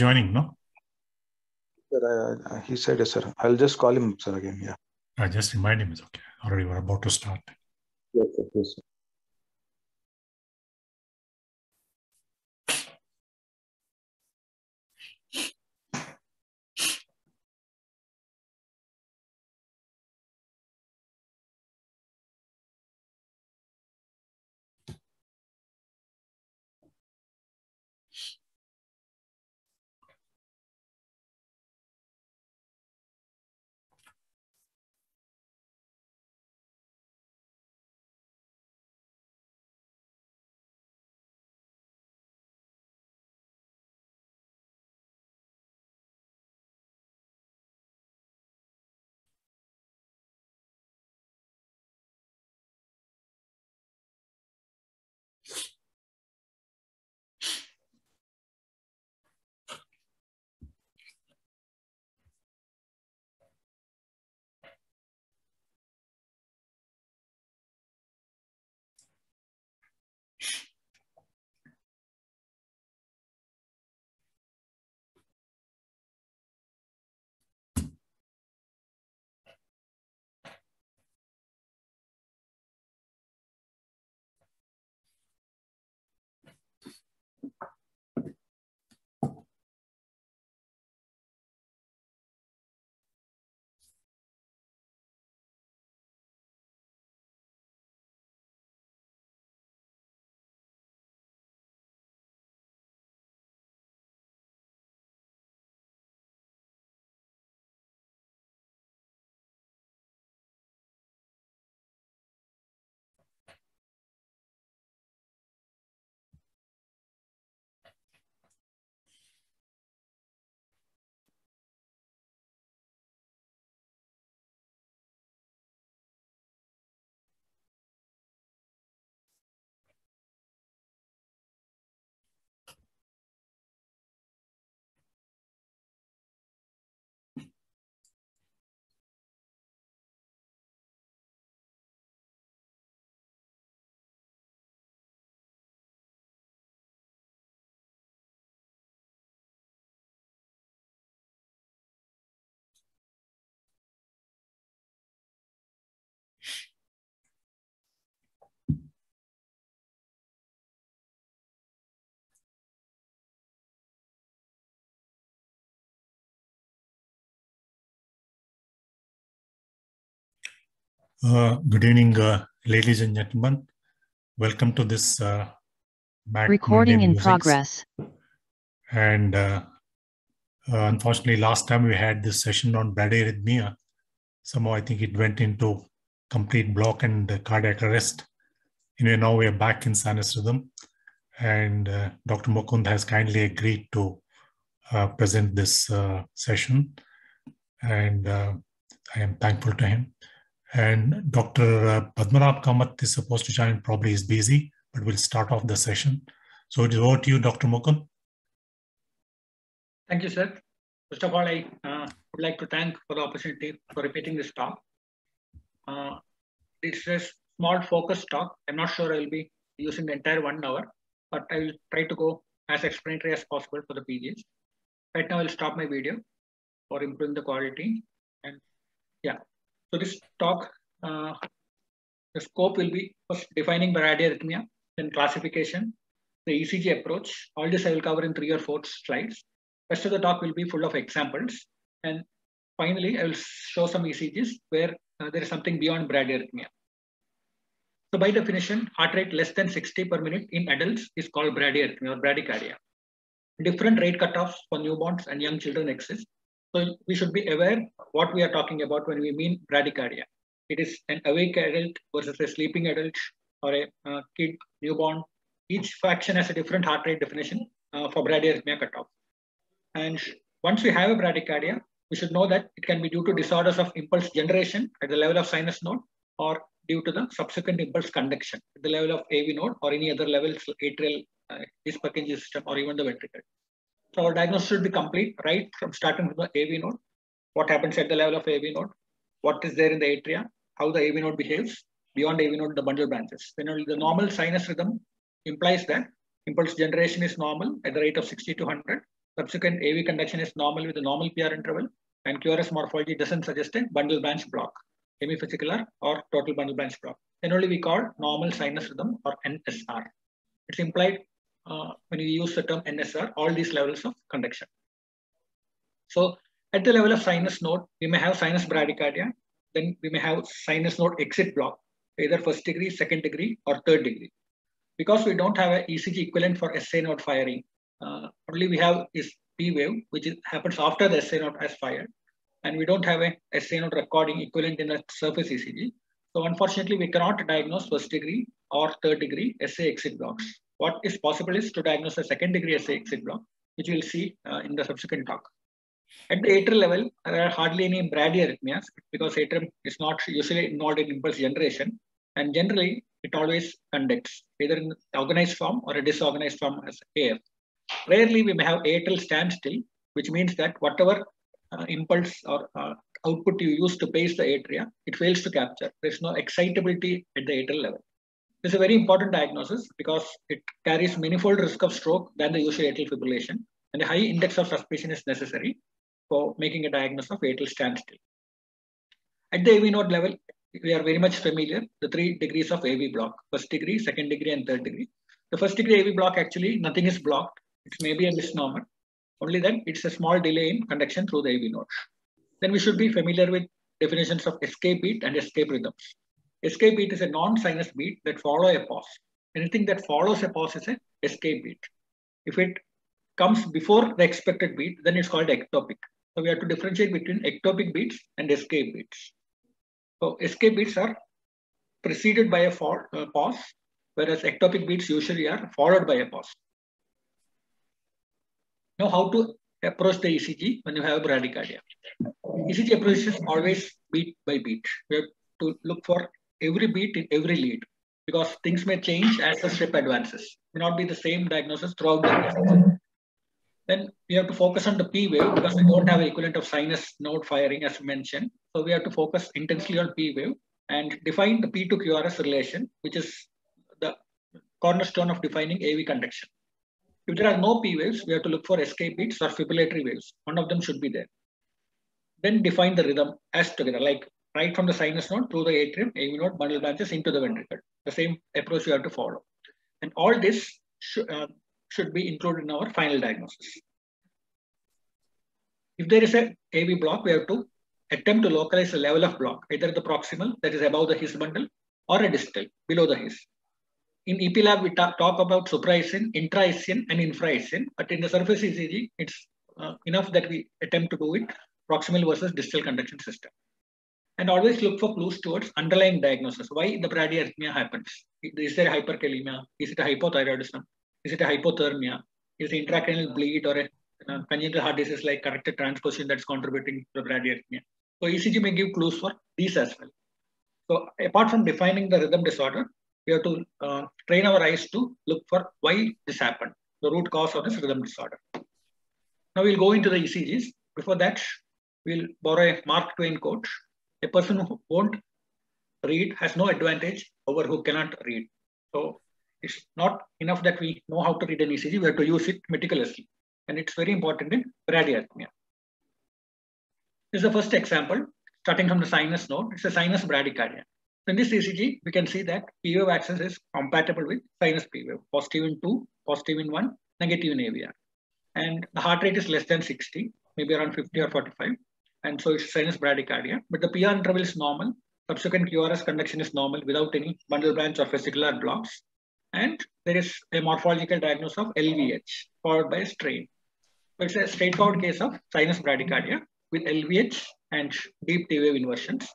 joining, no? Sir, uh, he said yes, sir. I'll just call him, sir, again. Yeah. I just remind him it's okay. Already we're about to start. Yes, sir. Yes, sir. Uh, good evening, uh, ladies and gentlemen. Welcome to this uh, Mac Recording Monday in Musings. progress. And uh, uh, unfortunately, last time we had this session on bradyarrhythmia. Somehow I think it went into complete block and uh, cardiac arrest. Anyway, now we are back in sinus rhythm. And uh, Dr. Mukund has kindly agreed to uh, present this uh, session. And uh, I am thankful to him. And Dr. uh, Padmanabh Kamath is supposed to join, probably is busy, but we'll start off the session. So it is over to you, Dr. Mukund. Thank you, sir. First of all, I uh, would like to thank for the opportunity for repeating this talk. Uh, this is a small focus talk. I'm not sure I will be using the entire one hour, but I will try to go as explanatory as possible for the PGs. Right now, I'll stop my video for improving the quality. And yeah, so this talk, uh, the scope will be first defining bradyarrhythmia, then classification, the ECG approach. All this I will cover in three or four slides. Rest of the talk will be full of examples. And finally, I will show some ECGs where uh, there is something beyond bradyarrhythmia. So by definition, heart rate less than 60 per minute in adults is called bradyarrhythmia or bradycardia. Different rate cutoffs for newborns and young children exist. So we should be aware what we are talking about when we mean bradycardia. It is an awake adult versus a sleeping adult or a uh, kid, newborn. Each fraction has a different heart rate definition uh, for bradyarrhythmia cutoff. And once we have a bradycardia, we should know that it can be due to disorders of impulse generation at the level of sinus node or due to the subsequent impulse conduction at the level of AV node or any other levels, atrial, uh, Purkinje system, or even the ventricle. So our diagnosis should be complete, right? From starting from the AV node, what happens at the level of AV node, what is there in the atria, how the AV node behaves, beyond AV node, the bundle branches. Then the normal sinus rhythm implies that impulse generation is normal at the rate of 60 to 100, subsequent AV conduction is normal with a normal PR interval, and QRS morphology doesn't suggest a bundle branch block, hemifascicular or total bundle branch block. Then only we call normal sinus rhythm or NSR. It's implied uh, when we use the term NSR, all these levels of conduction. So at the level of sinus node, we may have sinus bradycardia, then we may have sinus node exit block, either first degree, second degree, or third degree. Because we don't have an ECG equivalent for SA node firing, uh, only we have is P wave, which is, happens after the SA node has fired. And we don't have a SA node recording equivalent in a surface ECG. So unfortunately, we cannot diagnose first degree or third degree SA exit blocks. What is possible is to diagnose a second degree exit block, which we'll see uh, in the subsequent talk. At the atrial level, there are hardly any bradyarrhythmias because atrium is not usually involved in impulse generation. And generally, it always conducts either in organized form or a disorganized form as AF. Rarely, we may have atrial standstill, which means that whatever uh, impulse or uh, output you use to pace the atria, it fails to capture. There's no excitability at the atrial level. This is a very important diagnosis because it carries manifold risk of stroke than the usual atrial fibrillation, and a high index of suspicion is necessary for making a diagnosis of atrial standstill. At the AV node level, we are very much familiar, the three degrees of AV block, first degree, second degree, and third degree. The first degree AV block, actually, nothing is blocked. It may be a misnomer. Only then it's a small delay in conduction through the AV node. Then we should be familiar with definitions of escape beat and escape rhythms. Escape beat is a non-sinus beat that follow a pause. Anything that follows a pause is an escape beat. If it comes before the expected beat, then it's called ectopic. So we have to differentiate between ectopic beats and escape beats. So escape beats are preceded by a uh, pause, whereas ectopic beats usually are followed by a pause. Now how to approach the ECG when you have bradycardia. ECG approach is always beat by beat. We have to look for every beat in every lead because things may change as the strip advances. May not be the same diagnosis throughout the then we have to focus on the P wave because we don't have equivalent of sinus node firing as mentioned. So we have to focus intensely on P wave and define the P to QRS relation, which is the cornerstone of defining AV conduction. If there are no P waves, we have to look for escape beats or fibrillatory waves. One of them should be there. Then define the rhythm as together, like right from the sinus node through the atrium, AV node, bundle branches into the ventricle. The same approach you have to follow. And all this should, uh, should be included in our final diagnosis. If there is a AV block, we have to attempt to localize the level of block, either the proximal, that is above the His bundle, or a distal, below the His. In EP lab, we talk, talk about suprahisian, intrahisian, and infrahisian, but in the surface ECG, it's uh, enough that we attempt to do it proximal versus distal conduction system. And always look for clues towards underlying diagnosis. Why the bradyarrhythmia happens? Is there hyperkalemia? Is it a hypothyroidism? Is it a hypothermia? Is it intracranial bleed or a uh, congenital heart disease like corrected transposition that's contributing to the bradyarrhythmia? So ECG may give clues for these as well. So apart from defining the rhythm disorder, we have to uh, train our eyes to look for why this happened, the root cause of this rhythm disorder. Now we'll go into the ECGs. Before that, we'll borrow a Mark Twain quote. A person who won't read has no advantage over who cannot read. So it's not enough that we know how to read an ECG, we have to use it meticulously. And it's very important in bradyarrhythmia. This is the first example, starting from the sinus node. It's a sinus bradycardia. In this ECG, we can see that P wave axis is compatible with sinus P wave, positive in 2, positive in 1, negative in AVR. And the heart rate is less than 60, maybe around 50 or 45. And so it's sinus bradycardia. But the PR interval is normal. Subsequent QRS conduction is normal without any bundle branch or fascicular blocks. And there is a morphological diagnosis of LVH followed by a strain. So it's a straightforward case of sinus bradycardia with LVH and deep T wave inversions.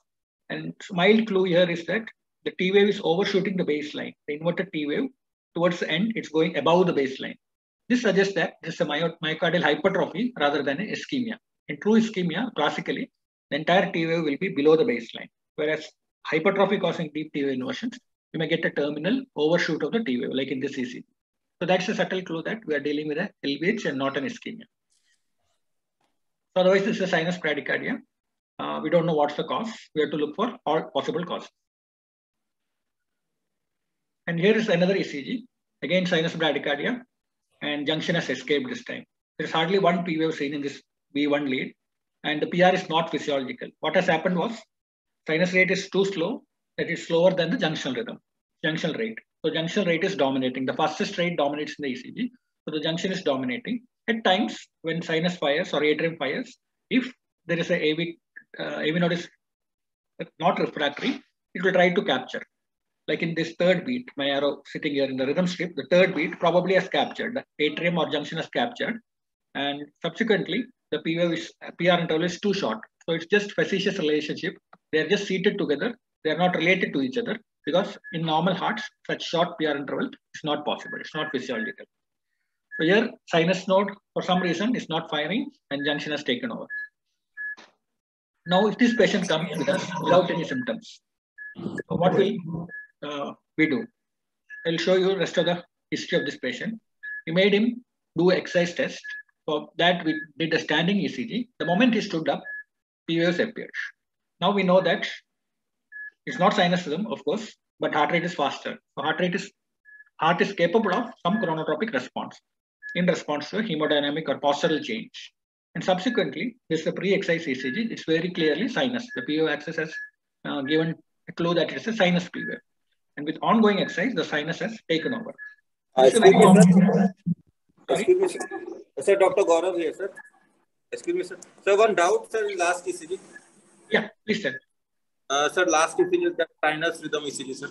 And mild clue here is that the T wave is overshooting the baseline. The inverted T wave towards the end, it's going above the baseline. This suggests that this is a myocardial hypertrophy rather than an ischemia. In true ischemia, classically, the entire T wave will be below the baseline, whereas hypertrophy causing deep T wave inversions you may get a terminal overshoot of the T wave, like in this ECG. So that's a subtle clue that we are dealing with a LVH and not an ischemia. So otherwise, this is a sinus bradycardia. Uh, we don't know what's the cause. We have to look for all possible causes. And here is another ECG. Again, sinus bradycardia and junction has escaped this time. There's hardly one P wave seen in this V1 lead, and the PR is not physiological. What has happened was sinus rate is too slow, that is slower than the junctional rhythm, junctional rate. So junctional rate is dominating. The fastest rate dominates in the ECG. So the junction is dominating. At times, when sinus fires or atrium fires, if there is a AV, uh, AV node is not refractory, it will try to capture. Like in this third beat, my arrow sitting here in the rhythm strip, the third beat probably has captured, the atrium or junction has captured. And subsequently, the is, PR interval is too short. So it's just facetious relationship. They're just seated together. They're not related to each other because in normal hearts, such short PR interval is not possible. It's not physiological. So here, sinus node, for some reason, is not firing and junction has taken over. Now, if this patient comes with us without any symptoms, what will uh, we do? I'll show you rest of the history of this patient. We made him do exercise test. For that, we did a standing ECG. The moment he stood up, P waves appeared. Now we know that it's not sinus rhythm, of course, but heart rate is faster. So heart rate is heart is capable of some chronotropic response in response to a hemodynamic or postural change. And subsequently, this is a pre-exercise ECG. It's very clearly sinus. The PO axis has uh, given a clue that it is a sinus P wave. And with ongoing exercise, the sinus has taken over. Uh, It's excuse, me, sir. common- excuse me, sir. Sir, Dr. Gaurav here, sir. Excuse me, sir. Sir, one doubt, sir, last ECG. Yeah, please tell. Uh, sir, last ECG is that sinus rhythm ECG, sir.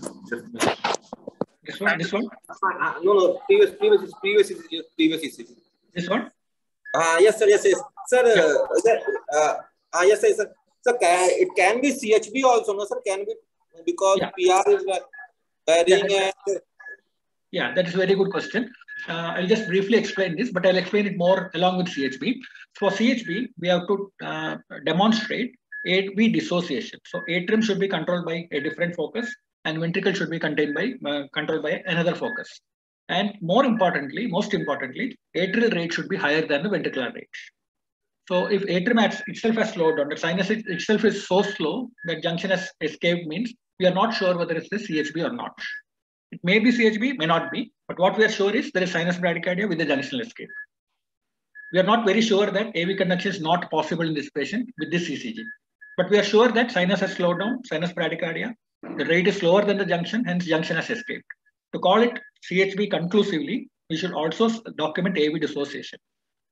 This one, this one, Uh, no, no, previous, previous, previous ECG, previous ECG. this one. Uh, yes, sir, yes, yes. Sir, uh, sir, uh, uh, yes, sir, sir. Sir, can, it can be CHB also, no, sir? Can be because Yeah. PR is va- varying Yeah. and Yeah, that is a very good question. Uh, I'll just briefly explain this, but I'll explain it more along with CHB. For CHB, we have to uh, demonstrate AV dissociation. So atrium should be controlled by a different focus and ventricle should be contained by uh, controlled by another focus. And more importantly, most importantly, atrial rate should be higher than the ventricular rate. So if atrium at- itself has slowed down, the sinus itself is so slow that junction has escaped means we are not sure whether it's the CHB or not. It may be CHB, may not be, but what we are sure is there is sinus bradycardia with the junctional escape. We are not very sure that AV conduction is not possible in this patient with this ECG. But we are sure that sinus has slowed down, sinus bradycardia. The rate is slower than the junction, hence junction has escaped. To call it CHB conclusively, we should also document AV dissociation.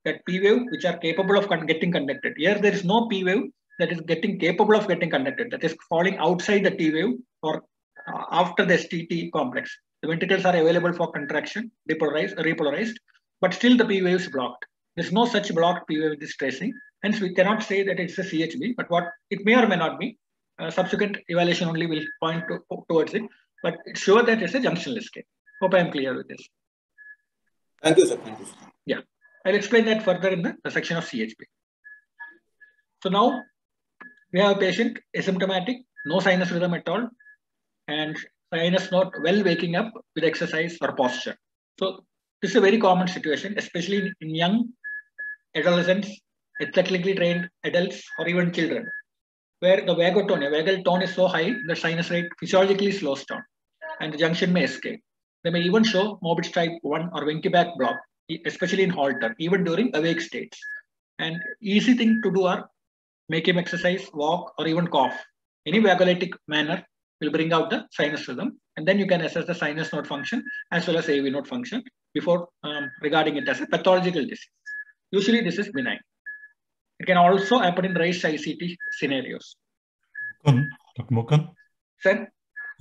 That P wave which are capable of con- getting conducted. Here there is no P wave that is getting capable of getting conducted. That is falling outside the T wave or uh, after the STT complex. The ventricles are available for contraction, depolarized, repolarized, but still the P wave is blocked. There's no such blocked P wave in this tracing. Hence, we cannot say that it's a CHB, but what it may or may not be. Uh, subsequent evaluation only will point to, towards it, but it's sure that it's a junctional escape. Hope I am clear with this. thank you, sir. Thank you. Sir. I'll explain that further in the, the section of CHB. So now we have a patient asymptomatic, no sinus rhythm at all, and sinus not well waking up with exercise or posture. So this is a very common situation, especially in, young adolescents, athletically trained adults, or even children, where the vagotonia, vagal tone is so high, the sinus rate physiologically slows down, and the junction may escape. They may even show Mobitz type 1 or Wenckebach block, especially in Holter, even during awake states. And easy thing to do are make him exercise, walk, or even cough. Any vagolytic manner will bring out the sinus rhythm. And then you can assess the sinus node function as well as AV node function before um, regarding it as a pathological disease. Usually this is benign. It can also happen in raised ICT scenarios. Dr. Mukund, Sir,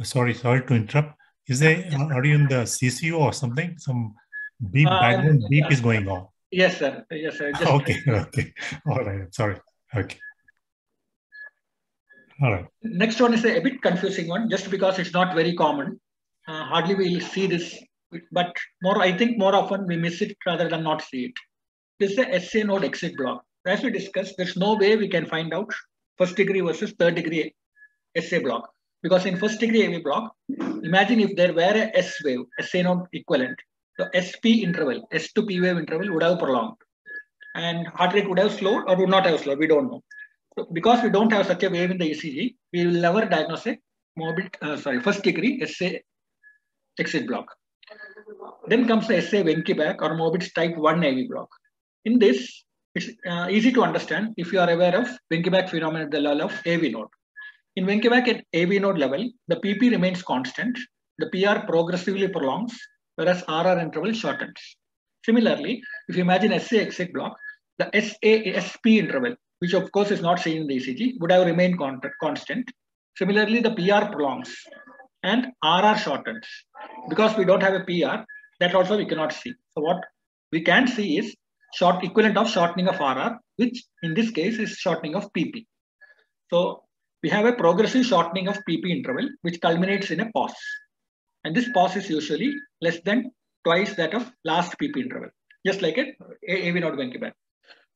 sorry, sorry to interrupt. Is there, uh, are you in the CCU or something? Some beep, Uh, background beep is going on. yes, sir. Yes, sir. Just Okay, okay. All right, sorry. Okay. All right. Next one is a, a bit confusing one, just because it's not very common. Uh, hardly we'll see this, but more, I think more often we miss it rather than not see it. This is a SA node exit block. As we discussed, there's no way we can find out first degree versus third degree SA block. Because in first degree AV block, imagine if there were a S wave, SA node equivalent. The SP interval, S to P wave interval would have prolonged. And heart rate would have slowed or would not have slowed, we don't know. So because we don't have such a wave in the ECG, we will never diagnose a mobile, uh, sorry, first degree SA exit block. Then comes the SA Wenckebach or Mobitz type 1 AV block. In this, it's uh, easy to understand if you are aware of Wenckebach phenomenon at the level of AV node. In Wenckebach at AV node level, the PP remains constant, the PR progressively prolongs, whereas RR interval shortens. Similarly, if you imagine SA exit block, the SASP interval, which of course is not seen in the ECG, would have remained constant. Similarly, the PR prolongs and RR shortens. Because we don't have a PR, that also we cannot see. So what we can see is short equivalent of shortening of RR, which in this case is shortening of PP. So we have a progressive shortening of PP interval, which culminates in a pause. And this pause is usually less than twice that of last PP interval, just like a AV node back.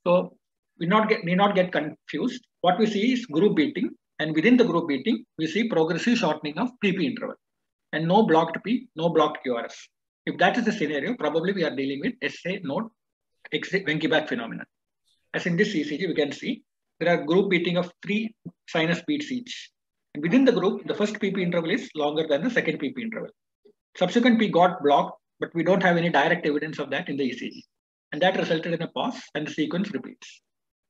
So we not get, need not get confused. What we see is group beating, and within the group beating, we see progressive shortening of PP interval, and no blocked P, no blocked QRS. If that is the scenario, probably we are dealing with SA node Wenckebach phenomenon. As in this ECG, we can see there are group beating of three sinus beats each. And within the group, the first PP interval is longer than the second PP interval. Subsequent P got blocked, but we don't have any direct evidence of that in the ECG. And that resulted in a pause and the sequence repeats.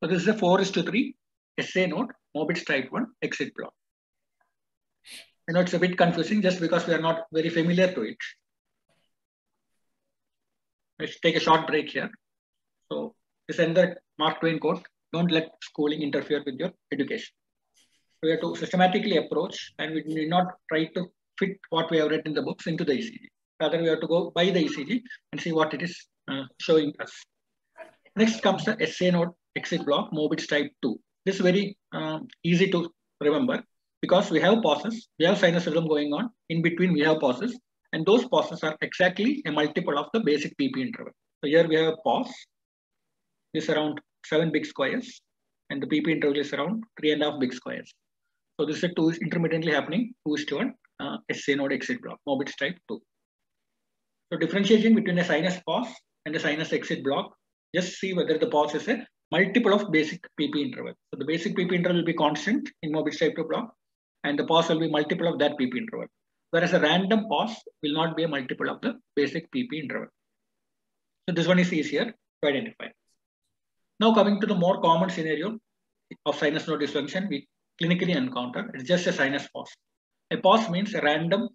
So this is a 4 is to 3 SA node, Mobitz type 1 exit block. I know it's a bit confusing just because we are not very familiar to it. Let's take a short break here. So this another Mark Twain quote, don't let schooling interfere with your education. We have to systematically approach and we need not try to fit what we have read in the books into the ECG. Rather, we have to go by the ECG and see what it is uh, showing us. Next comes the SA node exit block, Mobitz type 2. This is very uh, easy to remember because we have pauses, we have sinus rhythm going on. In between, we have pauses, and those pauses are exactly a multiple of the basic PP interval. So here we have a pause, is around seven big squares, and the PP interval is around three and a half big squares. So this is a two is intermittently happening, two is to one, uh, SA node exit block, Mobitz type 2. So differentiating between a sinus pause and a sinus exit block, just see whether the pause is a multiple of basic PP interval. So the basic PP interval will be constant in Mobitz type 2 block, and the pause will be multiple of that PP interval. Whereas a random pause will not be a multiple of the basic PP interval. So this one is easier to identify. Now coming to the more common scenario of sinus node dysfunction we clinically encounter, it's just a sinus pause. A pause means a random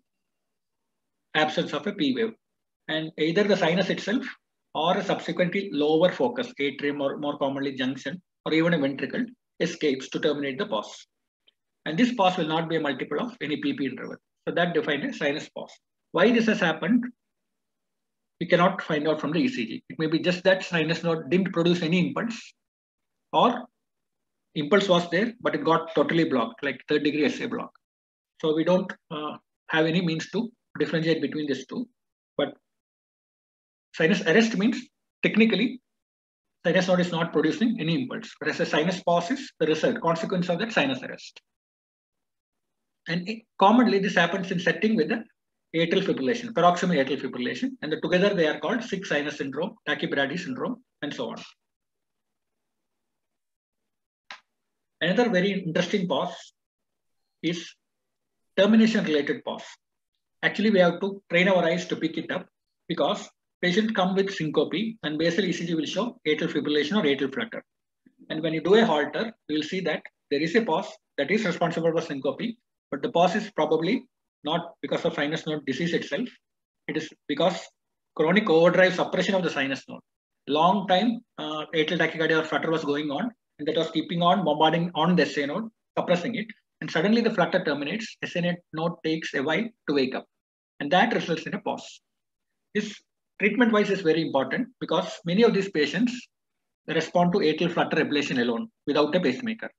absence of a P wave. And either the sinus itself or a subsequently lower focus, atrium or more commonly junction, or even a ventricle escapes to terminate the pause. And this pause will not be a multiple of any PP interval. So that defines a sinus pause. Why this has happened, we cannot find out from the ECG. It may be just that sinus node didn't produce any impulse or impulse was there, but it got totally blocked, like third degree SA block. So we don't uh, have any means to differentiate between these two. Sinus arrest means technically sinus node is not producing any impulse, whereas a sinus pause is the result, consequence of that sinus arrest. And it, commonly this happens in setting with the atrial fibrillation, paroxysmal atrial fibrillation, and the, together they are called sick sinus syndrome, tachybrady syndrome, and so on. Another very interesting pause is termination related pause. Actually, we have to train our eyes to pick it up because patients come with syncope and basal ECG will show atrial fibrillation or atrial flutter. And when you do a Holter, you will see that there is a pause that is responsible for syncope, but the pause is probably not because of sinus node disease itself. It is because chronic overdrive suppression of the sinus node. Long time uh, atrial tachycardia or flutter was going on, and that was keeping on bombarding on the SA node, suppressing it. And suddenly the flutter terminates. SA node takes a while to wake up, and that results in a pause. This treatment-wise is very important because many of these patients respond to atrial flutter ablation alone without a pacemaker.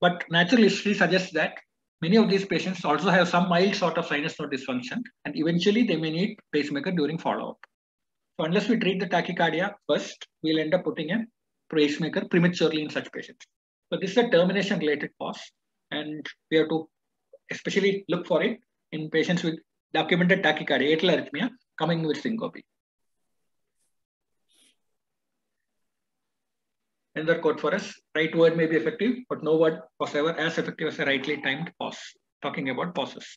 But natural history suggests that many of these patients also have some mild sort of sinus node dysfunction, and eventually they may need pacemaker during follow-up. So unless we treat the tachycardia first, we'll end up putting a pacemaker prematurely in such patients. So this is a termination-related pause, and we have to especially look for it in patients with documented tachycardia, atrial arrhythmia, coming with syncope. Another quote for us, right word may be effective, but no word was ever as effective as a rightly timed pause, talking about pauses.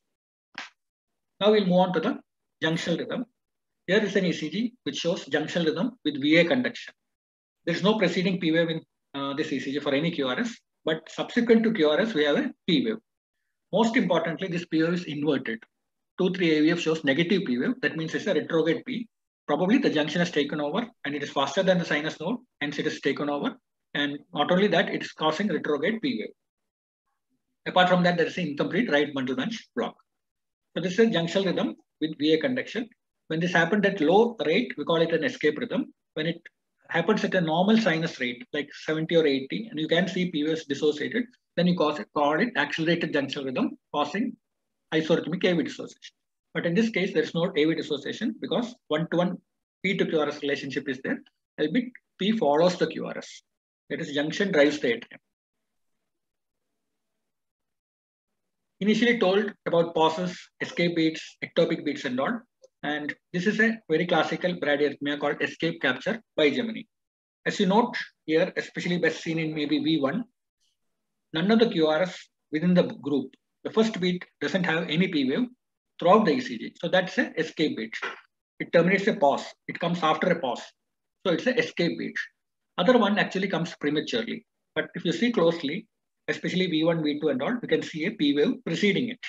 Now we'll move on to the junctional rhythm. Here is an ECG which shows junctional rhythm with VA conduction. There is no preceding P wave in uh, this ECG for any QRS, but subsequent to QRS, we have a P wave. Most importantly, this P wave is inverted. 2, 3 AVF shows negative P wave. That means it's a retrograde P. Probably the junction has taken over and it is faster than the sinus node, hence it is taken over. And not only that, it is causing retrograde P wave. Apart from that, there is an incomplete right bundle branch block. So this is a junctional rhythm with VA conduction. When this happened at low rate, we call it an escape rhythm. When it happens at a normal sinus rate, like 70 or 80, and you can see PVS dissociated, then you call it, call it accelerated junctional rhythm, causing isorhythmic AV dissociation. But in this case, there is no AV dissociation because one-to-one P to QRS relationship is there. Albeit P follows the QRS. That is junction drives the. Initially told about pauses, escape beats, ectopic beats and all. And this is a very classical bradyarrhythmia called escape capture bigeminy. As you note here, especially best seen in maybe V1, none of the QRS within the group, the first beat doesn't have any P wave throughout the ECG. So that's an escape beat. It terminates a pause. It comes after a pause. So it's an escape beat. Other one actually comes prematurely. But if you see closely, especially V1, V2 and all, you can see a P wave preceding it.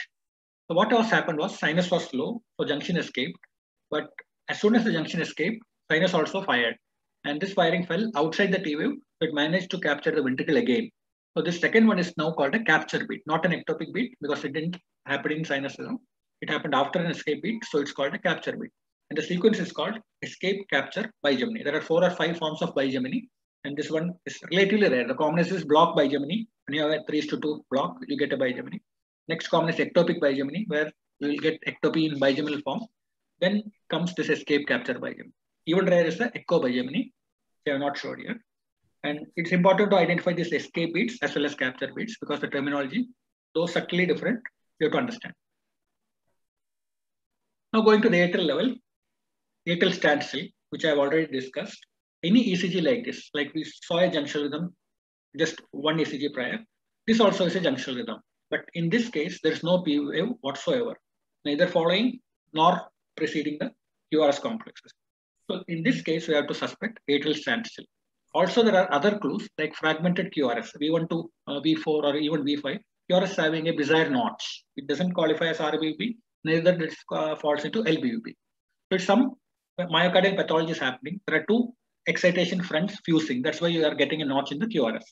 So what was happened was sinus was slow, so junction escaped. But as soon as the junction escaped, sinus also fired. And this firing fell outside the T wave, so it managed to capture the ventricle again. So this second one is now called a capture beat, not an ectopic beat because it didn't happen in sinus rhythm. It happened after an escape beat, so it's called a capture beat. And the sequence is called escape capture bigeminy. There are four or five forms of bigeminy, and this one is relatively rare. The commonest is block bigeminy. When you have a 3 to 2 block, you get a bigeminy. Next common is ectopic bigeminy, where you will get ectopy in bigeminal form. Then comes this escape capture bigeminy. Even rare is the echo bigeminy. They are not showed here. And it's important to identify these escape beats as well as capture beats because the terminology, though subtly different, you have to understand. Now going to the atrial level, atrial standstill, which I have already discussed. Any ECG like this, like we saw a junctional rhythm, just one ECG prior, this also is a junctional rhythm. But in this case, there is no P wave whatsoever, neither following nor preceding the QRS complexes. So in this case, we have to suspect atrial standstill. Also, there are other clues like fragmented QRS, V1 to uh, V4 or even V5. QRS having a bizarre notch. It doesn't qualify as RBUB, neither it uh, falls into LBUB. So some myocardial pathology is happening. There are two excitation fronts fusing. That's why you are getting a notch in the QRS.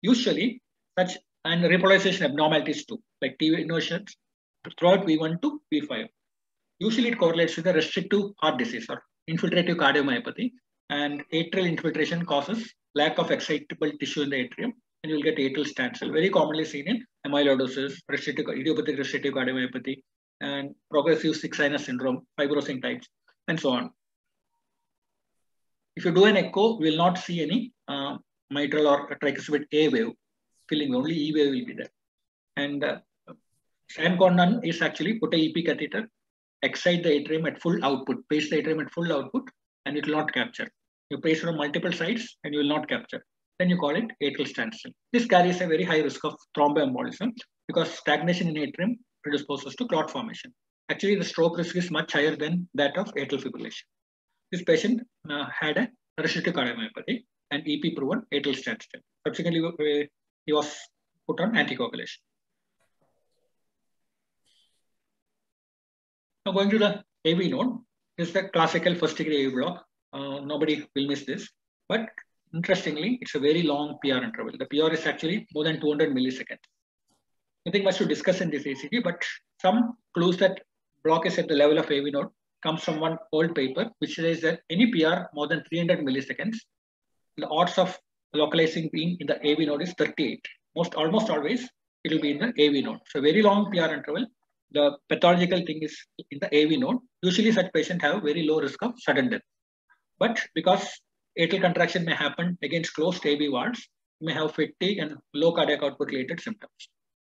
Usually, such and repolarization abnormalities too, like TV inversions throughout V1 to V5. Usually, it correlates with the restrictive heart disease or infiltrative cardiomyopathy, and atrial infiltration causes lack of excitable tissue in the atrium, and you will get atrial standstill, very commonly seen in amyloidosis, restrictive, idiopathic restrictive cardiomyopathy, and progressive sick sinus syndrome, fibrosing types, and so on. If you do an echo, we will not see any uh, mitral or tricuspid A wave filling, only E wave will be there. And uh, San is actually put a EP catheter, excite the atrium at full output, pace the atrium at full output, and it will not capture. You pace on multiple sites and you will not capture. Then you call it atrial standstill. This carries a very high risk of thromboembolism because stagnation in atrium predisposes to clot formation. Actually, the stroke risk is much higher than that of atrial fibrillation. This patient uh, had a restrictive cardiomyopathy and EP proven atrial standstill. Subsequently, uh, he was put on anticoagulation. Now going to the AV node, is the classical first degree AV block. Uh, nobody will miss this. But interestingly, it's a very long PR interval. The PR is actually more than 200 milliseconds. Nothing much to discuss in this ECG, but some clues that block is at the level of AV node comes from one old paper, which says that any PR more than 300 milliseconds, the odds of localizing being in the AV node is 38. Most almost always it will be in the AV node. So very long PR interval. The pathological thing is in the AV node. Usually such patients have very low risk of sudden death. But because atrial contraction may happen against closed AV valves, may have fatigue and low cardiac output related symptoms,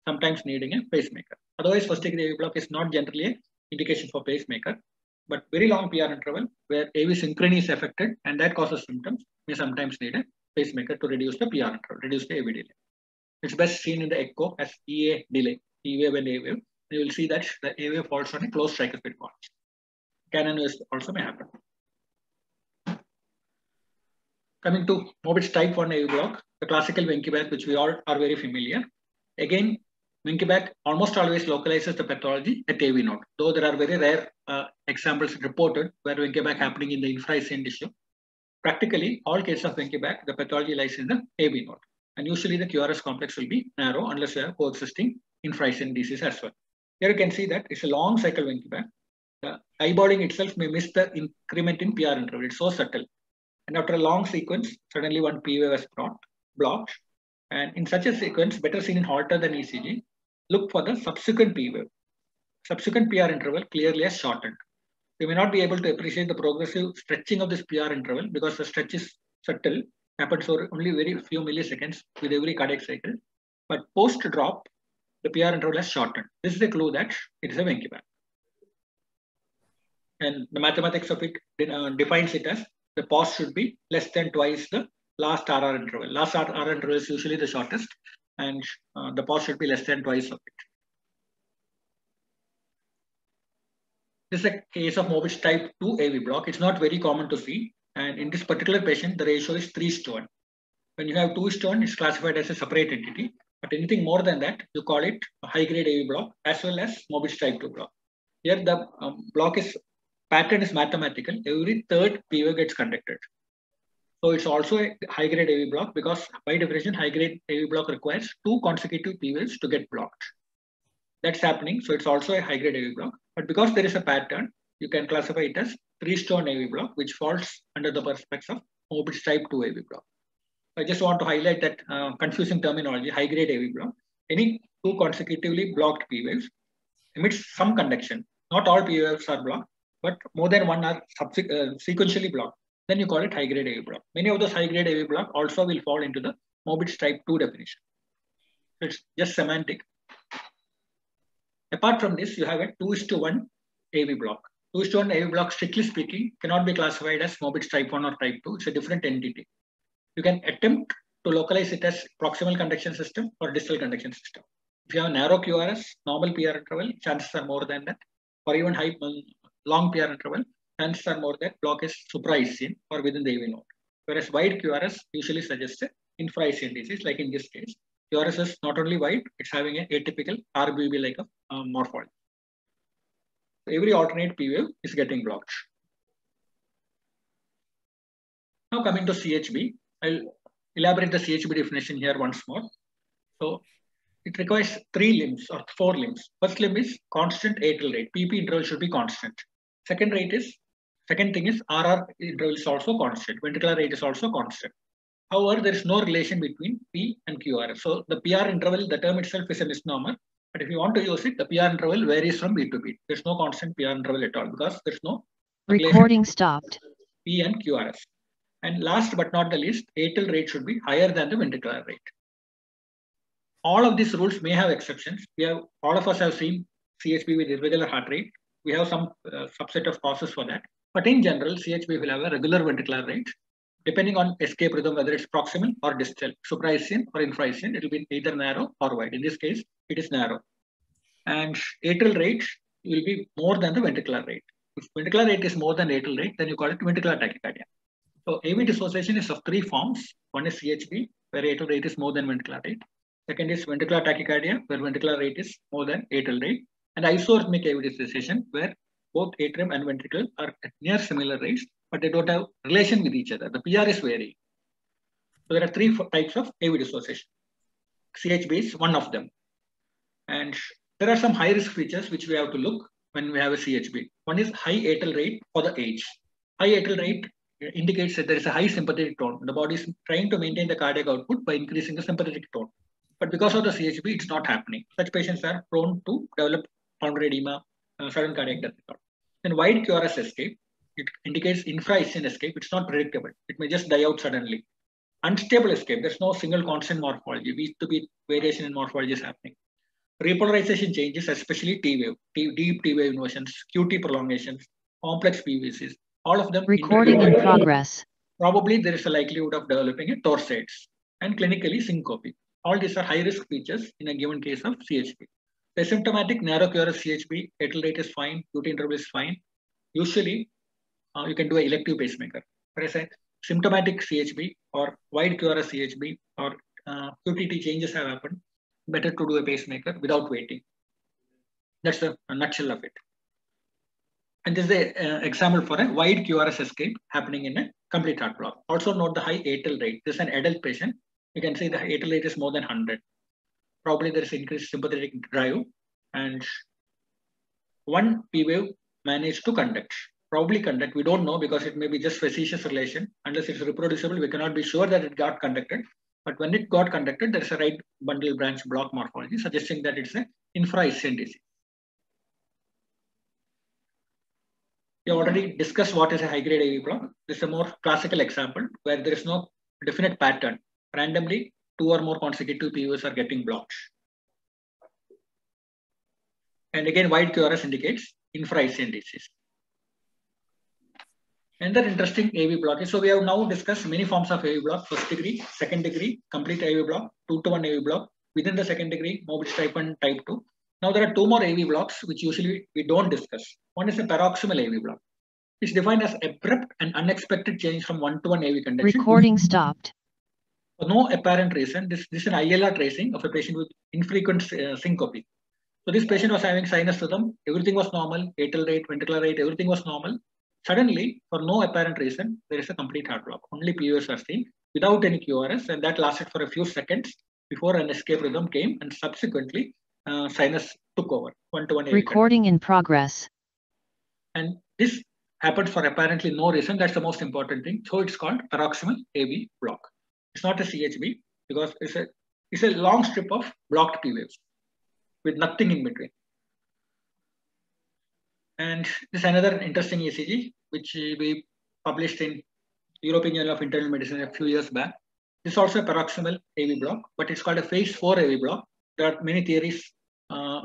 sometimes needing a pacemaker. Otherwise, first degree AV block is not generally an indication for pacemaker, but very long PR interval where AV synchrony is affected and that causes symptoms may sometimes need a pacemaker to reduce the PR interval, reduce the AV delay. It's best seen in the echo as EA delay, E wave and A wave. You will see that the A wave falls on a closed tricuspid valve. Canon also may happen. coming to Mobitz type 1 AV block, the classical Wenckebach, which we all are very familiar. Again, Wenckebach almost always localizes the pathology at AV node, though there are very rare uh, examples reported where Wenckebach happening in the infrahisian tissue. Practically, all cases of Wenckebach, the pathology lies in the AV node. And usually the QRS complex will be narrow unless you have coexisting infrahisian disease as well. Here you can see that it's a long cycle Wenckebach. The eyeballing itself may miss the increment in PR interval. It's so subtle. And after a long sequence, suddenly one P wave is brought, blocked. And in such a sequence, better seen in Holter than ECG, look for the subsequent P wave. Subsequent PR interval clearly has shortened. You may not be able to appreciate the progressive stretching of this PR interval because the stretch is subtle, happens for only very few milliseconds with every cardiac cycle. But post drop, the PR interval has shortened. This is a clue that it is a Wenckebach. And the mathematics of it uh, defines it as the pause should be less than twice the last RR interval. Last RR interval is usually the shortest and uh, the pause should be less than twice of it. This is a case of Mobitz type 2 AV block. It's not very common to see. And in this particular patient, the ratio is 3 to 1. When you have 2 to 1, it's classified as a separate entity. But anything more than that, you call it a high-grade AV block as well as Mobitz type 2 block. Here the um, block is pattern is mathematical. Every third PV gets conducted. So it's also a high-grade AV block because by definition, high-grade AV block requires two consecutive PVs to get blocked. That's happening. So it's also a high-grade AV block. But because there is a pattern, you can classify it as three-stone AV block, which falls under the perspective of Mobitz type 2 AV block. I just want to highlight that uh, confusing terminology, high-grade AV block. Any two consecutively blocked P waves emits some conduction. Not all P waves are blocked, but more than one are uh, sequentially blocked. Then you call it high-grade AV block. Many of those high-grade AV block also will fall into the Mobitz type 2 definition. It's just semantic. Apart from this, you have a 2 is to 1 AV block. 2 is to 1 AV block, strictly speaking, cannot be classified as Mobitz type 1 or type 2. It's a different entity. You can attempt to localize it as proximal conduction system or distal conduction system. If you have narrow QRS, normal PR interval, chances are more than that. Or even high, long PR interval, chances are more that block is suprahisian or within the AV node. Whereas wide QRS usually suggests infrahisian disease, like in this case. QRS is not only wide, it's having an atypical RBB like a um, morphology. Every alternate P wave is getting blocked. Now coming to CHB, I'll elaborate the CHB definition here once more. So it requires three limbs or four limbs. First limb is constant atrial rate. PP interval should be constant. Second rate is, second thing is RR interval is also constant. Ventricular rate is also constant. However, there is no relation between P and QR. So the PR interval, the term itself is a misnomer. But if you want to use it, the PR interval varies from beat to beat. There's no constant PR interval at all because there's no recording stopped. P and QRS. And last but not the least, atrial rate should be higher than the ventricular rate. All of these rules may have exceptions. We have all of us have seen CHB with irregular heart rate. We have some uh, subset of causes for that. But in general, CHB will have a regular ventricular rate. Depending on escape rhythm, whether it's proximal or distal, suprahisian or infrahisian, it will be either narrow or wide. In this case, it is narrow. And atrial rate will be more than the ventricular rate. If ventricular rate is more than atrial rate, then you call it ventricular tachycardia. So AV dissociation is of three forms. One is CHB, where atrial rate is more than ventricular rate. Second is ventricular tachycardia, where ventricular rate is more than atrial rate. And isorhythmic AV dissociation, where both atrium and ventricle are at near similar rates, but they don't have relation with each other. The PR is varying. So there are three types of AV dissociation. CHB is one of them. And there are some high risk features which we have to look when we have a CHB. One is high atrial rate for the age. High atrial rate indicates that there is a high sympathetic tone. The body is trying to maintain the cardiac output by increasing the sympathetic tone. But because of the CHB, it's not happening. Such patients are prone to develop pulmonary edema, uh, sudden cardiac death. Then wide QRS escape, it indicates infrahisian escape. It's not predictable. It may just die out suddenly. Unstable escape, there's no single constant morphology. Beat to beat variation in morphology is happening. Repolarization changes, especially T wave, T, deep T wave inversions, QT prolongations, complex PVCs, all of them. Recording in progress. Probably there is a likelihood of developing a torsades and clinically syncope. All these are high risk features in a given case of CHB. The symptomatic narrow QRS CHB, atrial rate is fine, QT interval is fine. Usually, uh, you can do an elective pacemaker. I said, symptomatic CHB or wide QRS CHB or uh, QTT changes have happened, better to do a pacemaker without waiting. That's the nutshell of it. And this is an uh, example for a wide QRS escape happening in a complete heart block. Also note the high atrial rate. This is an adult patient. You can see the atrial rate is more than 100. Probably there is increased sympathetic drive and one P wave managed to conduct. Probably conduct, we don't know because it may be just facetious relation. Unless it's reproducible, we cannot be sure that it got conducted. But when it got conducted, there's a right bundle branch block morphology suggesting that it's an infrahisian disease. We already discussed what is a high-grade AV block. This is a more classical example where there is no definite pattern. Randomly, two or more consecutive PUs are getting blocked. And again, wide QRS indicates infrahisian disease. Another interesting AV block is, so we have now discussed many forms of AV block, first degree, second degree, complete AV block, two to one AV block, within the second degree, Mobitz type 1, type 2. Now there are two more AV blocks, which usually we don't discuss. One is a paroxysmal AV block. It's defined as abrupt and unexpected change from one to one AV conduction. Recording stopped. For no apparent reason, this, this is an ILR tracing of a patient with infrequent uh, syncope. So this patient was having sinus rhythm, everything was normal, atrial rate, ventricular rate, everything was normal. Suddenly, for no apparent reason, there is a complete heart block. Only PUS are seen without any QRS, and that lasted for a few seconds before an escape rhythm came, and subsequently, uh, sinus took over one to one. Recording in progress. And this happened for apparently no reason. That's the most important thing. So it's called paroxysmal AV block. It's not a CHB because it's a it's a long strip of blocked P waves with nothing in between. And this is another interesting ECG, which we published in European Journal of Internal Medicine a few years back. This is also a paroxysmal AV block, but it's called a phase 4 AV block. There are many theories. Uh,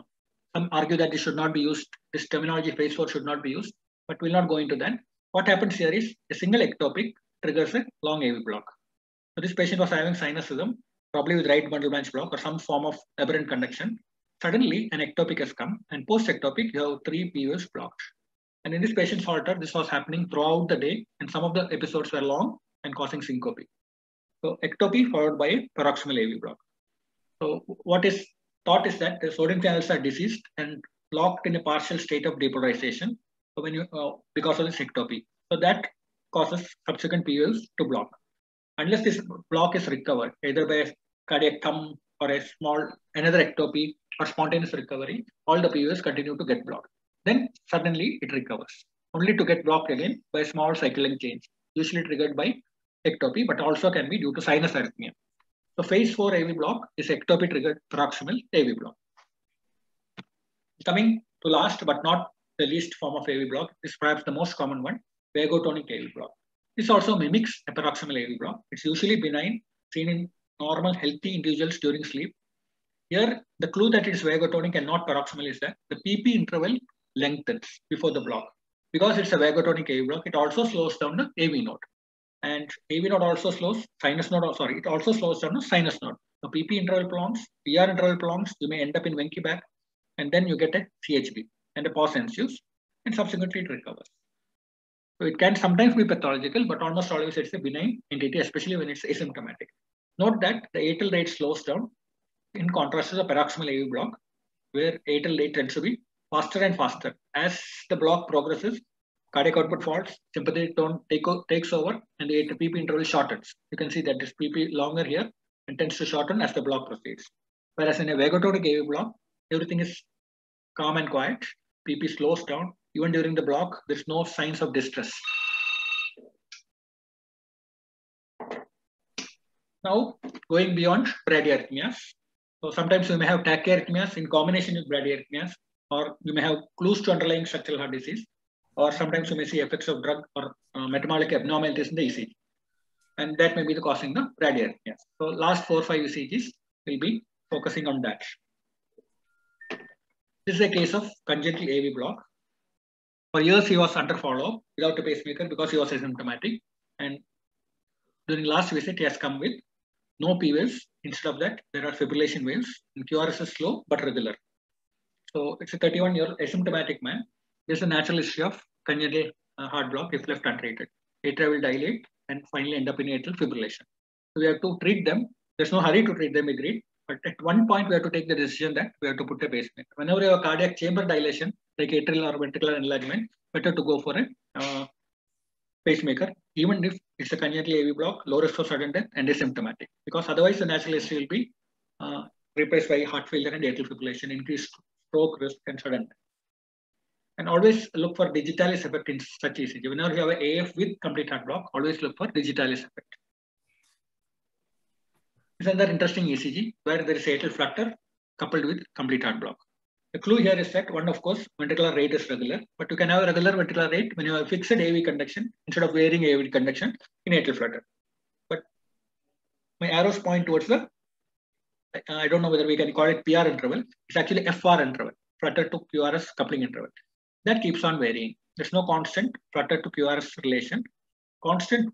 some argue that this should not be used. This terminology phase 4 should not be used, but we'll not go into that. What happens here is a single ectopic triggers a long AV block. So this patient was having sinus rhythm, probably with right bundle branch block or some form of aberrant conduction. Suddenly, an ectopic has come, and post-ectopic, you have three PUs blocked. And in this patient's Holter, this was happening throughout the day, and some of the episodes were long and causing syncope. So ectopy followed by paroxysmal AV block. So what is thought is that the sodium channels are diseased and locked in a partial state of depolarization. So when you uh, because of this ectopy, so that causes subsequent PUs to block. Unless this block is recovered either by a cardiac thumb or a small another ectopy or spontaneous recovery, all the PUs continue to get blocked. Then suddenly it recovers, only to get blocked again by small cycling change, usually triggered by ectopy, but also can be due to sinus arrhythmia. So phase 4 AV block is ectopy triggered paroxysmal AV block. Coming to last but not the least form of AV block is perhaps the most common one, vagotonic AV block. This also mimics a paroxysmal AV block. It's usually benign, seen in normal healthy individuals during sleep here, the clue that it is vagotonic and not paroxysmal is that the PP interval lengthens before the block. Because it's a vagotonic AV block, it also slows down the AV node. And AV node also slows, sinus node, sorry, it also slows down the sinus node. The PP interval prolongs, PR interval prolongs, you may end up in Wenckebach, and then you get a CHB and a pause ensues, and subsequently it recovers. So it can sometimes be pathological, but almost always it's a benign entity, especially when it's asymptomatic. Note that the atrial rate slows down in contrast to the paroxysmal AV block, where atrial rate tends to be faster and faster. As the block progresses, cardiac output falls, sympathetic tone take, takes over, and the PP interval shortens. You can see that this PP longer here and tends to shorten as the block proceeds. Whereas in a vagotonic AV block, everything is calm and quiet. PP slows down. Even during the block, there's no signs of distress. Now, going beyond bradyarrhythmias, so sometimes you may have tachyarrhythmias in combination with bradyarrhythmias, or you may have clues to underlying structural heart disease, or sometimes you may see effects of drug or uh, metabolic abnormalities in the ECG. And that may be the causing the bradyarrhythmias. So last four, or five ECGs will be focusing on that. This is a case of congenital AV block. For years, he was under follow-up without a pacemaker because he was asymptomatic. And during last visit, he has come with no P waves. Instead of that, there are fibrillation waves. And QRS is slow but regular. So it's a 31 year asymptomatic man. There's a natural history of congenital uh, heart block if left untreated. Atria will dilate, and finally end up in atrial fibrillation. So we have to treat them. There's no hurry to treat them, agreed. But at one point, we have to take the decision that we have to put a pacemaker. Whenever you have cardiac chamber dilation, like atrial or ventricular enlargement, better to go for a uh, pacemaker, even if it's a congenital AV block, low risk for sudden death, and asymptomatic. Because otherwise, the natural history will be uh, replaced by heart failure and atrial fibrillation, increased stroke risk, and sudden death. And always look for digitalis effect in such ECG. Whenever you have an AF with complete heart block, always look for digitalis effect. This is another interesting ECG where there is atrial flutter coupled with complete heart block. The clue here is that one, of course, ventricular rate is regular, but you can have a regular ventricular rate when you have fixed AV conduction instead of varying AV conduction in atrial flutter. But my arrows point towards the, I don't know whether we can call it PR interval. It's actually FR interval, flutter to QRS coupling interval. That keeps on varying. There's no constant flutter to QRS relation. Constant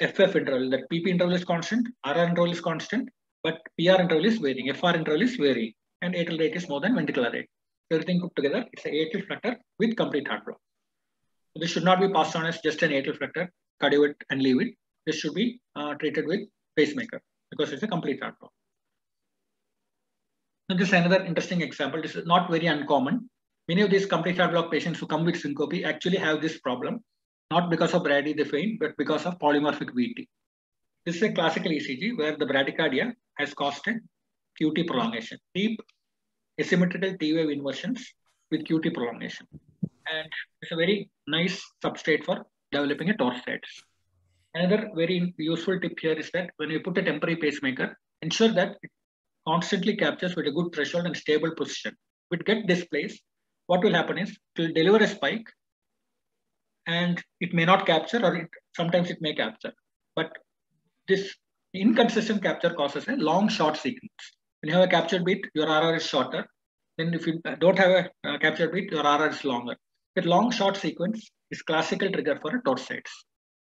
FF interval, that PP interval is constant, RR interval is constant, but PR interval is varying, FR interval is varying, and atrial rate is more than ventricular rate. Everything put together, it's an atrial flutter with complete heart block. So this should not be passed on as just an atrial flutter, cardio it and leave it. This should be uh, treated with pacemaker because it's a complete heart block. Now this is another interesting example. This is not very uncommon. Many of these complete heart block patients who come with syncope actually have this problem, not because of brady they faint, but because of polymorphic VT. This is a classical ECG where the bradycardia has caused a QT prolongation, deep asymmetrical T wave inversions with QT prolongation. And it's a very nice substrate for developing a torsades. Another very useful tip here is that when you put a temporary pacemaker, ensure that it constantly captures with a good threshold and stable position. If it get displaced, what will happen is it will deliver a spike and it may not capture or it, sometimes it may capture. But this inconsistent capture causes a long short sequence. When you have a captured beat, your RR is shorter. Then if you don't have a uh, captured beat, your RR is longer. That long short sequence is classical trigger for a torsades.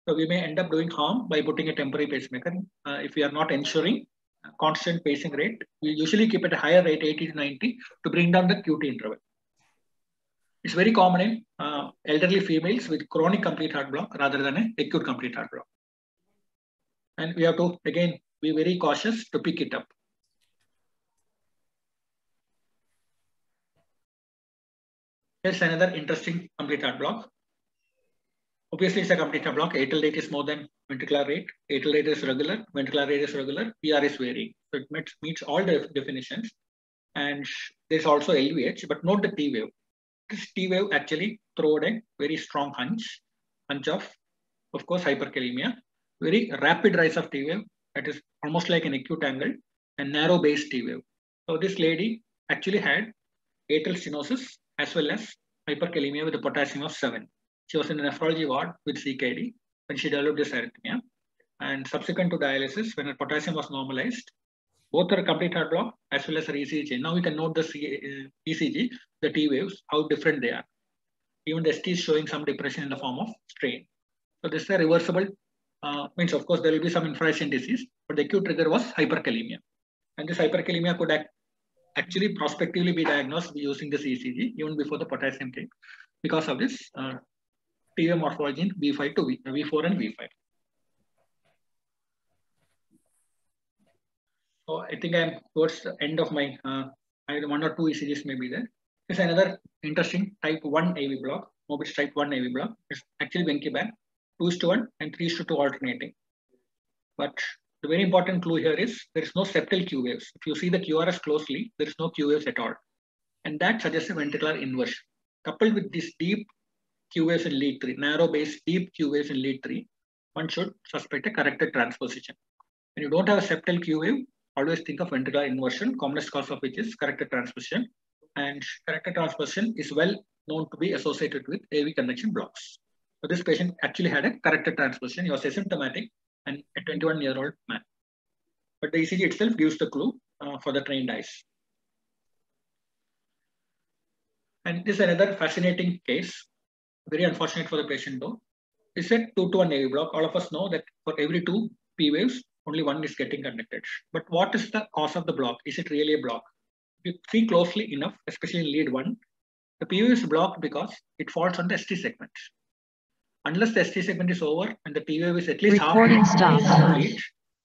So we may end up doing harm by putting a temporary pacemaker. Uh, if we are not ensuring constant pacing rate, we usually keep it a higher rate, 80 to 90, to bring down the QT interval. It's very common in uh, elderly females with chronic complete heart block rather than an acute complete heart block. And we have to, again, be very cautious to pick it up. Here's another interesting complete heart block. Obviously, it's a complete heart block. Atrial rate is more than ventricular rate. Atrial rate is regular. Ventricular rate is regular. PR is varying. So it meets, meets all the definitions. And there's also LVH, but not the T wave. This T wave actually throwed a very strong hunch, hunch of, of course, hyperkalemia. Very rapid rise of T wave. That is almost like an acute angle and narrow base T wave. So this lady actually had aortic stenosis as well as hyperkalemia with a potassium of 7. She was in a nephrology ward with CKD when she developed this arrhythmia. And subsequent to dialysis, when her potassium was normalized, both are complete heart block as well as her ECG. Now we can note the ECG, the T waves, how different they are. Even the ST is showing some depression in the form of strain. So this is a reversible, uh, means of course there will be some infiltration disease, but the acute trigger was hyperkalemia. And this hyperkalemia could act actually prospectively be diagnosed using this ECG even before the potassium came because of this uh, TV morphology in V5 to v, V4 and V5. So I think I'm towards the end of my, uh, one or two ECGs may be there. There's another interesting type 1 AV block, Mobitz type 1 AV block. It's actually Wenckebach, 2 to 1 and 3 to 2 alternating. But the very important clue here is there is no septal Q waves. If you see the QRS closely, there is no Q waves at all. And that suggests a ventricular inversion. Coupled with this deep Q waves in lead 3, narrow base deep Q waves in lead 3, one should suspect a corrected transposition. When you don't have a septal Q wave, always think of ventricular inversion, commonest cause of which is corrected transposition. And corrected transposition is well known to be associated with AV conduction blocks. So this patient actually had a corrected transposition. He was asymptomatic and a 21 year old man. But the ECG itself gives the clue uh, for the trained eyes. And this is another fascinating case, very unfortunate for the patient though. It's a 2 to 1 AV block. All of us know that for every two P waves, only one is getting conducted. But what is the cause of the block? Is it really a block? If you see closely enough, especially in lead one, the P wave is blocked because it falls on the ST segment. unless the ST segment is over and the P wave is at least Recording half stopped. complete,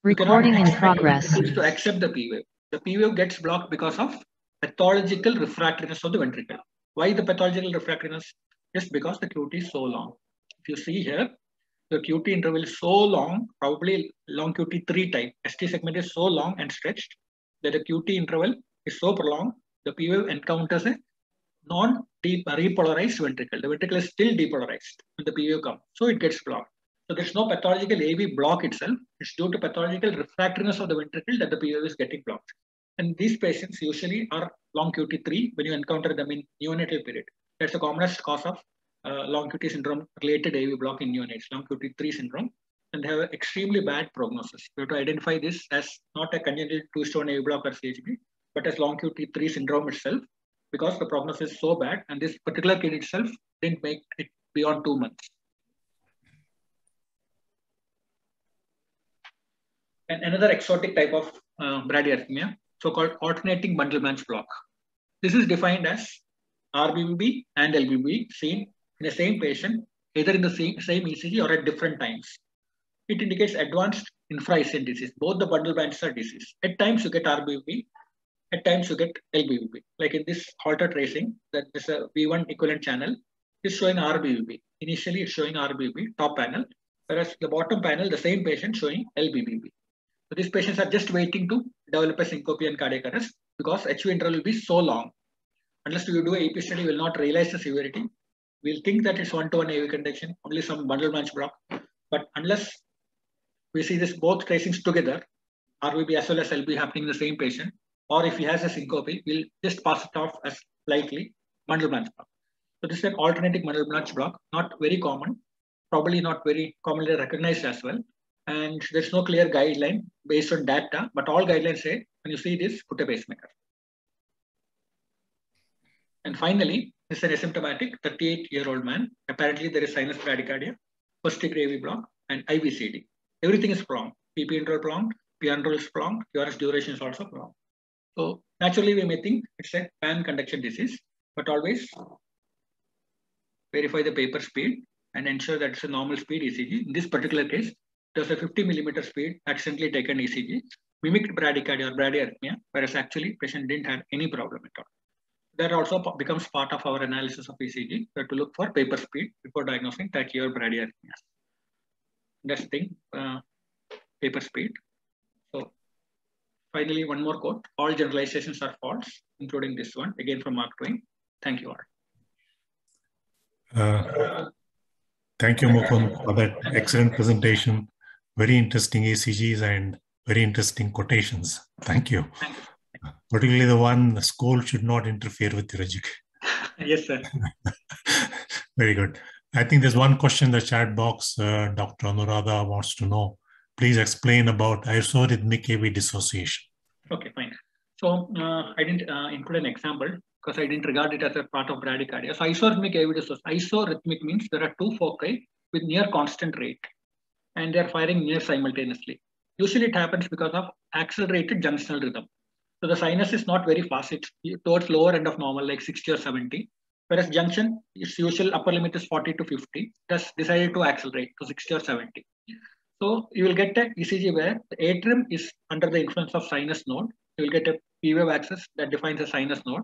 you cannot Recording in progress. to accept the P wave. The P wave gets blocked because of pathological refractoriness of the ventricle. Why the pathological refractoriness? Just because the QT is so long. If you see here, the QT interval is so long, probably long QT3 type. ST segment is so long and stretched that the QT interval is so prolonged, the P wave encounters a non-deep repolarized ventricle. The ventricle is still depolarized when the P wave comes, so it gets blocked. So there's no pathological AV block itself. It's due to pathological refractoriness of the ventricle that the P wave is getting blocked. And these patients usually are long QT3 when you encounter them in neonatal period. That's the commonest cause of uh, long QT syndrome related AV block in neonates, long QT3 syndrome. And they have extremely bad prognosis. We have to identify this as not a congenital two-stone AV block or CHB, but as long QT3 syndrome itself, because the prognosis is so bad. And this particular kid itself didn't make it beyond two months. And another exotic type of uh, bradyarrhythmia, so-called alternating bundle branch block. This is defined as RBB and LBB seen in the same patient, either in the same, same ECG or at different times. It indicates advanced infrahisian disease. Both the bundle branches are disease. At times you get RBB, at times you get LBB. Like in this Holter tracing, that is a V1 equivalent channel, is showing RBB. Initially it's showing RBB, top panel, whereas the bottom panel, the same patient showing LBB. So these patients are just waiting to develop a syncope and cardiac arrest because HV interval will be so long. Unless you do a EP study, you will not realize the severity. We'll think that it's one-to-one AV conduction, only some bundle branch block. But unless we see this both tracings together, RBB as well as LB happening in the same patient, or if he has a syncope, we'll just pass it off as likely bundle branch block. So this is an alternating bundle branch block, not very common, probably not very commonly recognized as well. And there's no clear guideline based on data, but all guidelines say when you see this, put a pacemaker. And finally, this is an asymptomatic 38 year old man. Apparently, there is sinus bradycardia, first degree AV block, and IVCD. Everything is pronged. PP interval pronged, PR interval is pronged, QRS duration is also pronged. So naturally, we may think it's a pan conduction disease, but always verify the paper speed and ensure that it's a normal speed ECG. In this particular case, was a 50 millimeter speed accidentally taken ECG, mimicked bradycardia or bradyarrhythmia, whereas actually patient didn't have any problem at all. That also becomes part of our analysis of ECG. We have to look for paper speed before diagnosing tachy or bradyarrhythmia. That's the thing, uh, paper speed. So finally, one more quote. All generalizations are false, including this one, again from Mark Twain. Thank you all. Uh, thank you, Mukund, for that excellent presentation. Very interesting ECGs and very interesting quotations. Thank you. Thank you. Particularly the one, the school should not interfere with your education. yes, sir. very good. I think there's one question in the chat box. Uh, Dr. Anuradha wants to know. Please explain about isorhythmic AV dissociation. Okay, fine. So uh, I didn't uh, include an example because I didn't regard it as a part of bradycardia. So isorhythmic AV dissociation. Isorhythmic means there are two foci with near constant rate and they're firing near simultaneously. Usually it happens because of accelerated junctional rhythm. So the sinus is not very fast. It's towards lower end of normal, like 60 or 70. Whereas junction, its usual upper limit is 40 to 50. That's decided to accelerate to 60 or 70. So you will get a ECG where the atrium is under the influence of sinus node. You will get a P wave axis that defines a sinus node.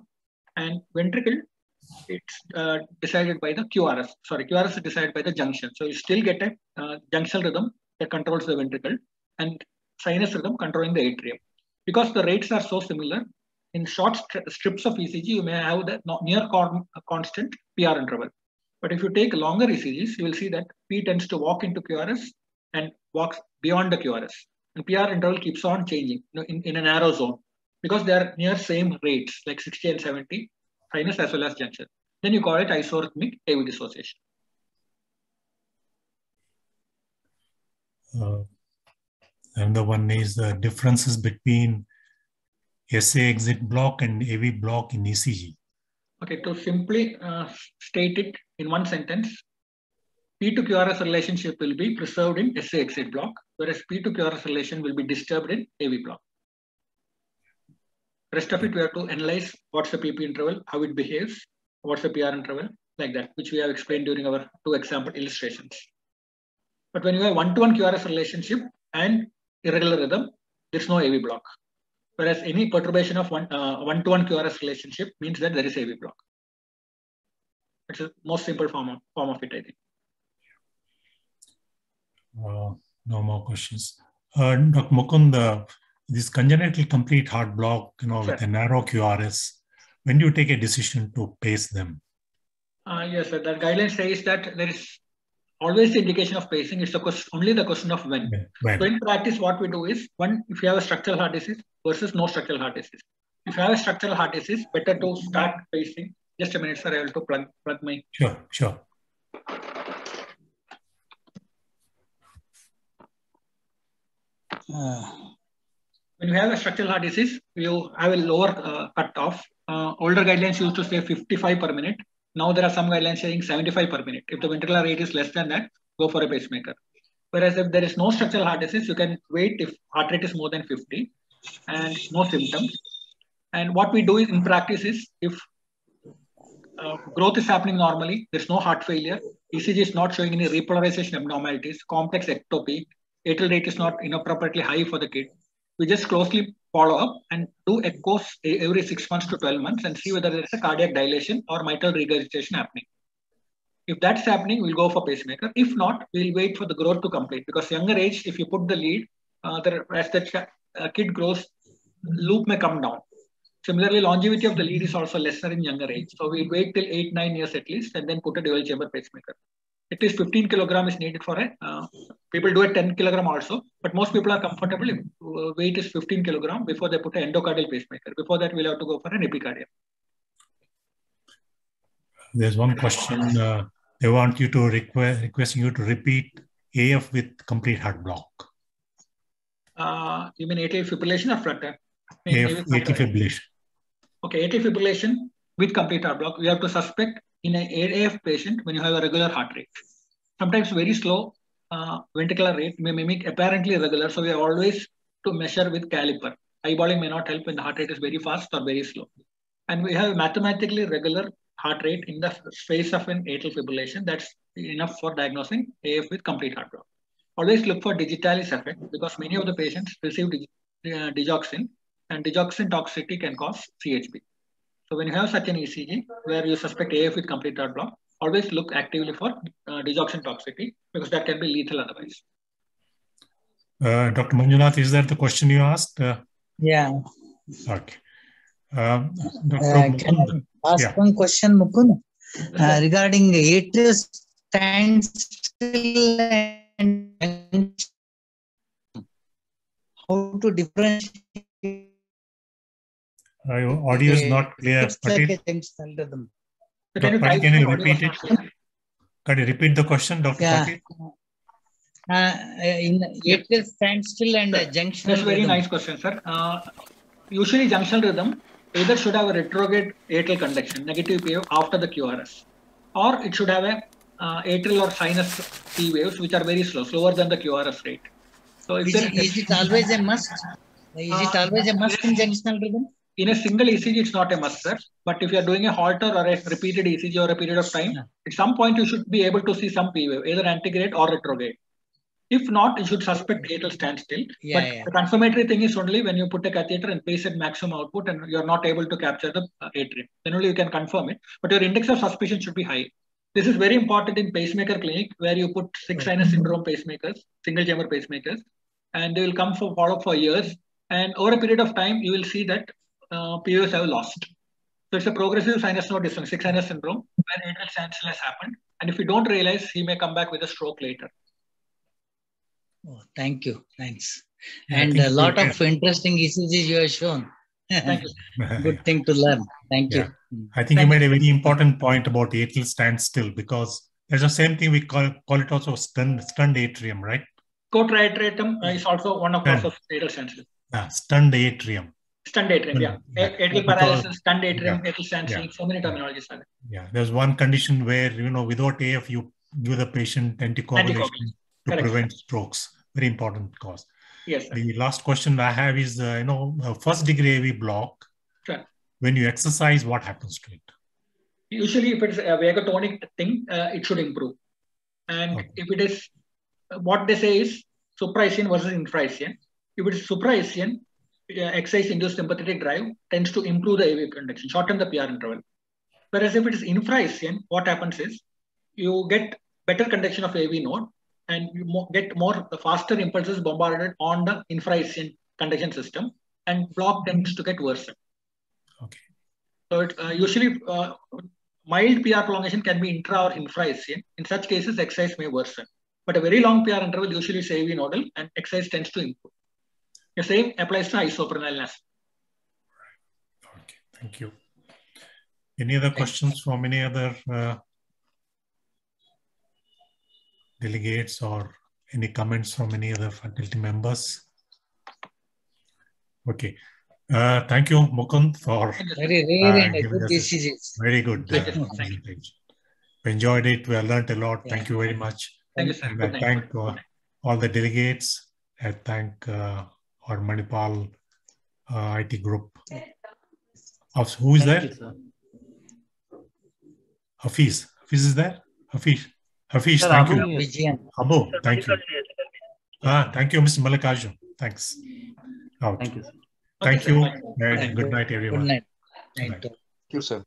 And ventricle, it's uh, decided by the QRS. Sorry, QRS is decided by the junction. So you still get a uh, junctional rhythm that controls the ventricle and sinus rhythm controlling the atrium. Because the rates are so similar, in short stri strips of ECG, you may have the near con constant PR interval. But if you take longer ECGs, you will see that P tends to walk into QRS and walks beyond the QRS. And PR interval keeps on changing you know, in, in a narrow zone because they are near same rates, like 60 and 70, sinus as well as junction. Then you call it isorhythmic AV dissociation. Uh, and the one is the differences between SA exit block and AV block in ECG. Okay, to simply uh, state it in one sentence, P to QRS relationship will be preserved in SA exit block, whereas P to QRS relation will be disturbed in AV block. Rest of it, we have to analyze what's the PP interval, how it behaves, what's the PR interval, like that, which we have explained during our two example illustrations. But when you have one-to-one QRS relationship and irregular rhythm, there's no AV block. Whereas any perturbation of one, uh, one-to-one QRS relationship means that there is AV block. It's the most simple form of, form of it, I think. Uh, no more questions. Uh, Dr. Mukund, uh, this congenital complete heart block, you know, Sure. with a narrow QRS, when do you take a decision to pace them? Uh, yes, sir. The guideline says that there is always the indication of pacing. It's the question, only the question of when. When? So in practice, what we do is one, if you have a structural heart disease versus no structural heart disease. If you have a structural heart disease, better to start pacing. Just a minute, sir. I will to plug plug my. Sure, sure. Uh, When you have a structural heart disease, you have a lower uh, cutoff. Uh, older guidelines used to say 55 per minute. Now there are some guidelines saying 75 per minute. If the ventricular rate is less than that, go for a pacemaker. Whereas if there is no structural heart disease, you can wait if heart rate is more than 50 and no symptoms. And what we do is in practice is if uh, growth is happening normally, there's no heart failure, ECG is not showing any repolarization abnormalities, complex ectopy, atrial rate is not inappropriately high for the kid. We just closely follow up and do echoes every six months to 12 months and see whether there is a cardiac dilation or mitral regurgitation happening. If that's happening, we'll go for pacemaker. If not, we'll wait for the growth to complete because younger age, if you put the lead, uh, as the uh, kid grows, loop may come down. Similarly, longevity of the lead is also lesser in younger age. So we wait till eight, nine years at least, and then put a dual chamber pacemaker. At least 15 kilogram is needed for it. Uh, people do it 10 kilogram also, but most people are comfortable if uh, weight is 15 kilogram before they put an endocardial pacemaker. Before that, we'll have to go for an epicardium There's one question. Uh, they want you to request requesting you to repeat AF with complete heart block. Uh, you mean atrial fibrillation or flutter? AF, AT fibrillation. Okay, atrial fibrillation with complete heart block, we have to suspect in an AF patient when you have a regular heart rate. Sometimes very slow uh, ventricular rate may mimic apparently regular, so we are always to measure with caliper. Eyeballing may not help when the heart rate is very fast or very slow. And we have mathematically regular heart rate in the space of an atrial fibrillation. That's enough for diagnosing AF with complete heart block. Always look for digitalis effect because many of the patients receive dig- uh, digoxin and digoxin toxicity can cause CHB. So when you have such an ECG where you suspect AF with complete heart block, always look actively for uh, digoxin toxicity because that can be lethal otherwise. Uh, Dr. Manjunath, is that the question you asked? Uh, yeah. okay. Um, Dr. Uh, can I ask Yeah. one question, Mukund? Uh, regarding atrial standstill and how to differentiate your audio is not clear. Looks Patil, a junctional rhythm. So can you Dr. type can you repeat it? can you repeat the question, Dr. Yeah. Patil? Uh, in atrial standstill and uh, junctional That's a very rhythm. nice question, sir. Uh, usually junctional rhythm either should have a retrograde atrial conduction, negative P wave after the QRS, or it should have a uh, atrial or sinus P waves, which are very slow, slower than the QRS rate. So if Is there it, is it always a must? Is it Uh, always a must in junctional rhythm? In a single ECG, it's not a must, sir. But if you are doing a Holter or a repeated ECG or a period of time, Yeah. at some point you should be able to see some P wave, either antigrade or retrograde. If not, you should suspect atrial standstill. Yeah, but yeah. the confirmatory thing is only when you put a catheter and pace at maximum output and you're not able to capture the uh, atrium. Then only you can confirm it. But your index of suspicion should be high. This is very important in pacemaker clinic where you put sick sinus syndrome pacemakers, single chamber pacemakers, and they will come for follow up for years. And over a period of time, you will see that uh, POS have lost. So it's a progressive sinus node dysfunction, sick sinus syndrome, where atrial standstill has happened. And if you don't realize, he may come back with a stroke later. Oh, thank you. Thanks. And a lot we of interesting ECGs you have shown. Thank you. Good thing to learn. Thank Yeah. you. I think Thank you made a very important point about atrial standstill because there's the same thing we call, call it also stunned, stunned atrium, right? Cor triatriatum uh, is also one of Yeah. cause of atrial standstill. Yeah, stunned atrium. Stunned atrium, yeah. Yeah. Atrial paralysis, stunned atrium, yeah. standstill, Yeah. so many terminologies are there. Yeah, there's one condition where you know without AF you give the patient anticoagulation Anticoagulation. to Correct. prevent strokes. Very important cause. Yes, sir. The last question I have is uh, you know uh, first degree AV block. Sure. When you exercise, what happens to it? Usually, if it's a vagotonic thing, uh, it should improve. And Okay. if it is what they say is suprahisian versus infrahisian. If it is suprahisian, exercise induced sympathetic drive tends to improve the AV conduction, shorten the PR interval. Whereas if it is infrahisian, what happens is you get better conduction of AV node and you mo- get more faster impulses bombarded on the infrahisian conduction system and block tends to get worse. Okay. So it, uh, usually uh, mild PR prolongation can be intra or infrahisian. In such cases, exercise may worsen. But a very long PR interval usually is AV nodal and exercise tends to improve. The same applies to isoprenyl NAS. Okay, thank you. Any other questions from any other uh, delegates or any comments from any other faculty members? Okay. Uh, thank you, Mukund, for Very rare Uh, good us- decisions. very good uh, Thank you. Thank you. presentation. We enjoyed it. We have learned a lot. Thank you very much. Thank you, sir. And I thank uh, all the delegates. I thank our Manipal uh, IT group. Of who is there? Hafeesh. Hafeesh is there? Hafeesh. Hafeesh, Sir, thank Abu you. is- Abu, thank you. Ah, thank you, Mr. Malakaju. Thanks. Out. Thank you. sir. Thank Okay, sir. you. Bye. and good you. night, Good everyone. night. Good Night. night. Thank you, sir.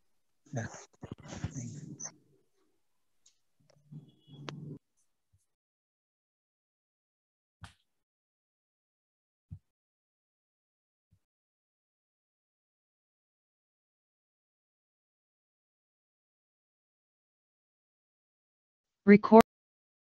Record.